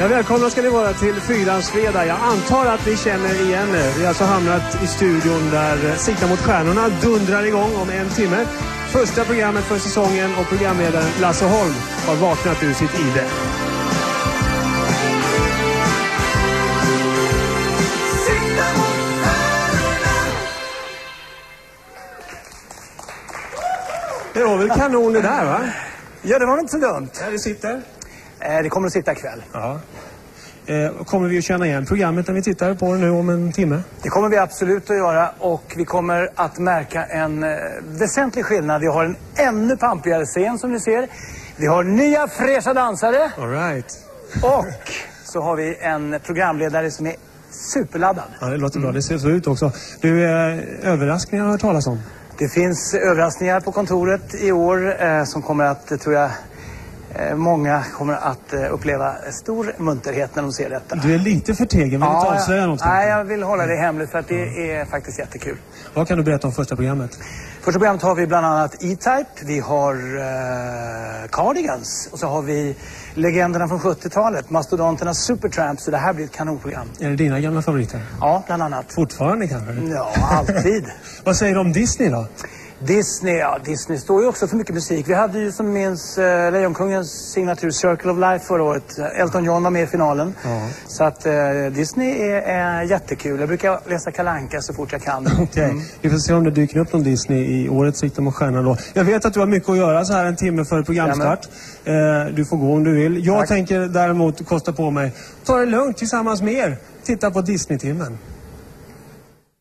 Ja, välkomna ska ni vara till Fyrans fredag. Jag antar att ni känner igen er. Vi har alltså hamnat i studion där Sikta mot stjärnorna dundrar igång om en timme. Första programmet för säsongen och programledaren Lasse Holm har vaknat ur sitt ide. Det var väl kanon det där va? Ja, det var inte så dumt. Där vi sitter. Eh, det kommer att sitta ikväll. Ja. Eh, kommer vi att känna igen programmet när vi tittar på det nu om en timme? Det kommer vi absolut att göra och vi kommer att märka en eh, väsentlig skillnad. Vi har en ännu pampigare scen som ni ser. Vi har nya fräscha dansare All right. och så har vi en programledare som är superladdad. Ja, det låter bra. Det ser så ut också. Du, överraskningar har jag hört talas om. Det finns överraskningar på kontoret i år eh, som kommer att, tror jag, många kommer att eh, uppleva stor munterhet när de ser detta. Du är lite förtegen. Vill du inte avslöja någonting? nej, jag vill hålla det hemligt för att det är faktiskt jättekul. Vad kan du berätta om första programmet? Första programmet har vi bland annat E-Type, vi har eh, Cardigans och så har vi legenderna från 70-talet, mastodonternas Supertramp. Så det här blir ett kanonprogram. Är det dina gamla favoriter? Ja, bland annat. Fortfarande kanske? Ja, alltid. Vad säger du om Disney då? Disney, ja Disney står ju också för mycket musik. Vi hade ju som minns eh, Lejonkungens signatur Circle of Life förra året. Elton John var med i finalen. Ja. Så att eh, Disney är, är jättekul. Jag brukar läsa Kalanka så fort jag kan. Okej, Mm. vi får se om det dyker upp någon Disney i årets Sikta mot stjärnan då. Jag vet att du har mycket att göra så här en timme före programstart. Eh, du får gå om du vill. Jag Tack. tänker däremot kosta på mig, ta det lugnt tillsammans med er. Titta på Disney-timmen.